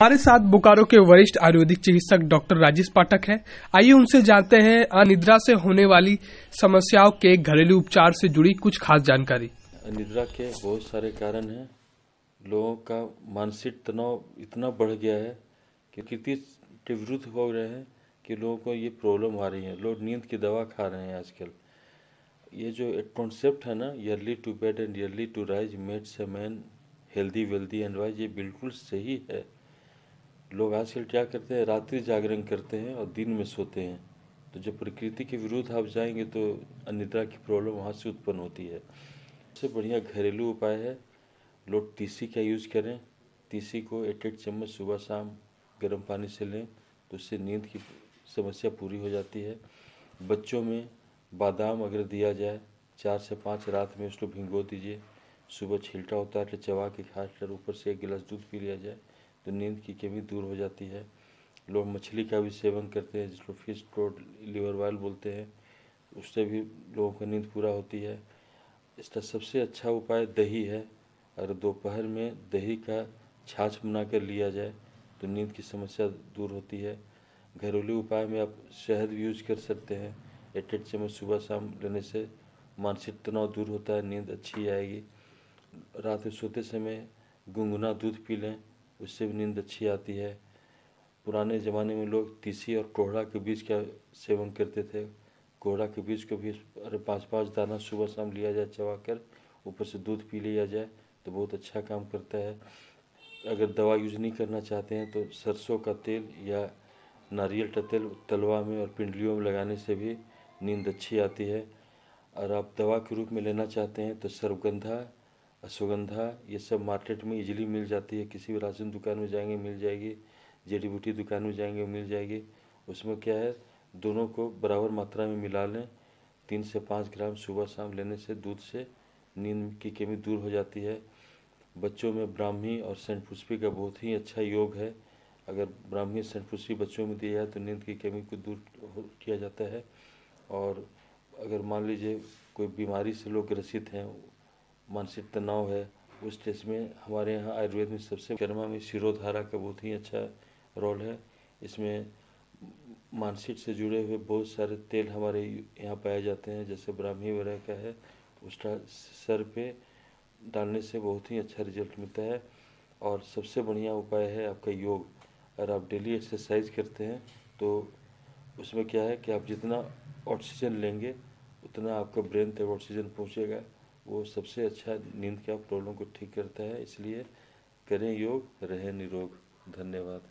हमारे साथ बोकारो के वरिष्ठ आयुर्वेदिक चिकित्सक डॉक्टर राजेश पाठक हैं। आइए उनसे जानते हैं अनिद्रा से होने वाली समस्याओं के घरेलू उपचार से जुड़ी कुछ खास जानकारी। अनिद्रा के बहुत सारे कारण हैं। लोगों का मानसिक तनाव इतना बढ़ गया है कि कितनी तीव्रत हो रहे हैं कि लोगों को ये प्रॉब्लम आ रही है। लोग नींद की दवा खा रहे हैं आजकल। ये जो कॉन्सेप्ट है ना early to bed and early to rise makes man healthy wealthy and wise ये बिल्कुल सही है। लोग आजकल क्या करते हैं, रात्रि जागरण करते हैं और दिन में सोते हैं। तो जब प्रकृति के विरुद्ध आप जाएँगे तो अनिद्रा की प्रॉब्लम वहाँ से उत्पन्न होती है। सबसे बढ़िया घरेलू उपाय है, लोग तीसी का यूज़ करें। तीसी को एक एक चम्मच सुबह शाम गर्म पानी से लें तो उससे नींद की समस्या पूरी हो जाती है। बच्चों में बादाम अगर दिया जाए, चार से पाँच रात में उसको भिंगो दीजिए। सुबह छिलटा है तो चबा के खा कर ऊपर से एक गिलास दूध पी लिया जाए। तो नींद की कमी दूर हो जाती है। लोग मछली का भी सेवन करते हैं, जिसको फ़िश प्रोड लिवर वाइल बोलते हैं, उससे भी लोगों की नींद पूरा होती है। इसका सबसे अच्छा उपाय दही है। अगर दोपहर में दही का छाछ बना कर लिया जाए तो नींद की समस्या दूर होती है। घरेलू उपाय में आप शहद भी यूज़ कर सकते हैं। एक एक चम्मच सुबह शाम लेने से मानसिक तनाव दूर होता है, नींद अच्छी आएगी। रात में सोते समय गुनगुना दूध पी लें। उससे भी नींद अच्छी आती है। पुराने ज़माने में लोग तीसी और कोहड़ा के बीज का सेवन करते थे। कोहड़ा के बीज को भी अरे पाँच पाँच दाना सुबह शाम लिया जाए चबा कर ऊपर से दूध पी लिया जाए तो बहुत अच्छा काम करता है। अगर दवा यूज़ नहीं करना चाहते हैं तो सरसों का तेल या नारियल का तेल तलवा में और पिंडलियों में लगाने से भी नींद अच्छी आती है। और आप दवा के रूप में लेना चाहते हैं तो सर्वगंधा अश्वगंधा ये सब मार्केट में इजीली मिल जाती है। किसी भी राशन दुकान में जाएँगे, मिल जाएगी। जड़ी बूटी दुकान में जाएँगे, मिल जाएगी। उसमें क्या है, दोनों को बराबर मात्रा में मिला लें। तीन से पाँच ग्राम सुबह शाम लेने से दूध से नींद की कमी दूर हो जाती है। बच्चों में ब्राह्मी और सेंट पुष्पी का बहुत ही अच्छा योग है। अगर ब्राह्मी, सेंट पुष्पी बच्चों में दिया जाए तो नींद की कमी को दूर किया जाता है। और अगर मान लीजिए कोई बीमारी से लोग ग्रसित हैं मानसिक तनाव है, उस टेस्ट में हमारे यहाँ आयुर्वेद में सबसे कर्मा में शिरोधारा का बहुत ही अच्छा रोल है। इसमें मानसिक से जुड़े हुए बहुत सारे तेल हमारे यहाँ पाए जाते हैं, जैसे ब्राह्मी वगैरह का है, उसका सर पे डालने से बहुत ही अच्छा रिज़ल्ट मिलता है। और सबसे बढ़िया उपाय है आपका योग। अगर आप डेली एक्सरसाइज करते हैं तो उसमें क्या है कि आप जितना ऑक्सीजन लेंगे, उतना आपका ब्रेन तक ऑक्सीजन पहुँचेगा। वो सबसे अच्छा नींद का प्रॉब्लम को ठीक करता है, इसलिए करें योग, रहें निरोग। धन्यवाद।